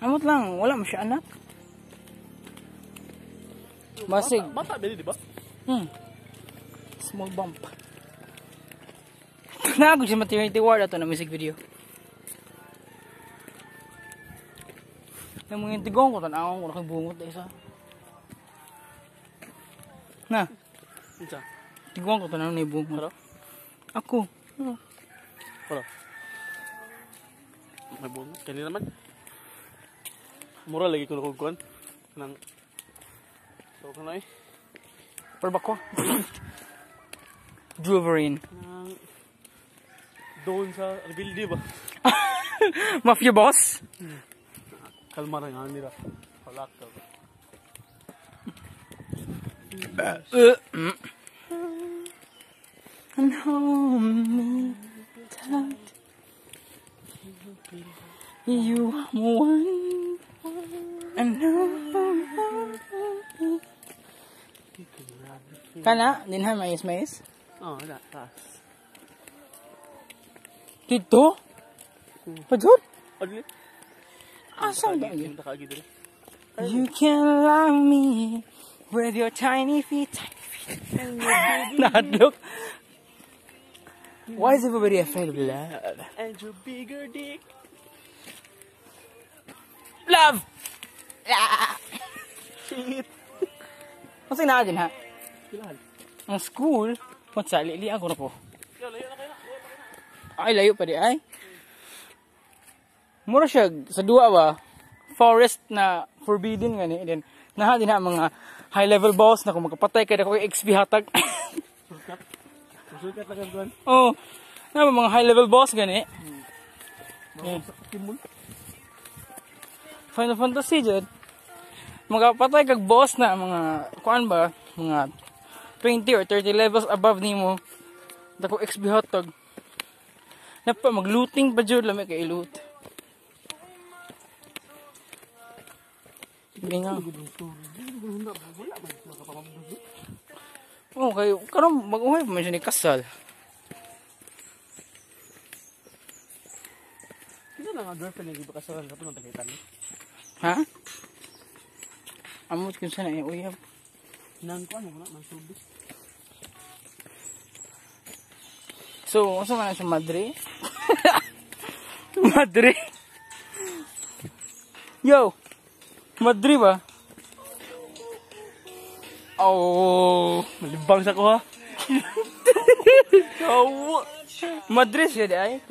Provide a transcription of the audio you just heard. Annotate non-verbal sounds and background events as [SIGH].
Amot lang, wala mo siya anak. Masig. Bata, bata di ba? Hmm. Small bump. [LAUGHS] Nago siya maternity ward ato na music video. Yung mga tigong ko, tanawang ko nakibungot na isa. Na, Isa. tigong ko, tanawang na ibungot. Ako. Wala. May bunga. Kani naman. Mura lagi ko nakukuhan. Nang... So, ka na eh. Pero ba ko? Juverine. Nang... Doon sa Rebuildi ba? [LAUGHS] Mafia boss? Kalma na nga nila. Halak ka. Uh, mm. And hold You are one. And Kana, dinhan mais mais. Oh, wala. Taas. Dito? Pajud? Adli? Asa ba yun? Nakagi dali. You can love me with your tiny feet. Tiny feet. Nadlok. [LAUGHS] Why is everybody afraid of love? And your bigger dick. Love! Shit. Kasi na ha? Kilahan. Ang school, punsa, lili ako na po. Kaya, na na. Ay, layo pa di ay. Mura siya, sa duwa ba, forest na forbidden nga ni. Then, naha din ha mga high level boss na kung magkapatay ka na ko XP hatag. Surkat. Surkat na kagwan. oh, na mga high level boss gani. Mga sa kimul. Final Fantasy dyan. Magkapatay kag boss na mga, kuan ba, mga 20 or 30 levels above nimo. Dako XP hotdog. Napa maglooting pa jud lami kay loot. Hindi nga. Oh, kay karon mag-uhay pa man ni kasal. Nga girlfriend yung iba kasaran sa punong tagitan. Ha? Amot kun sa na uyab. Nang kuan mo na, nang. So, asa man siya Madre? [LAUGHS] Madre? Yo! Madre ba? Oh, Malibang sa ko ha. Madre siya di ay.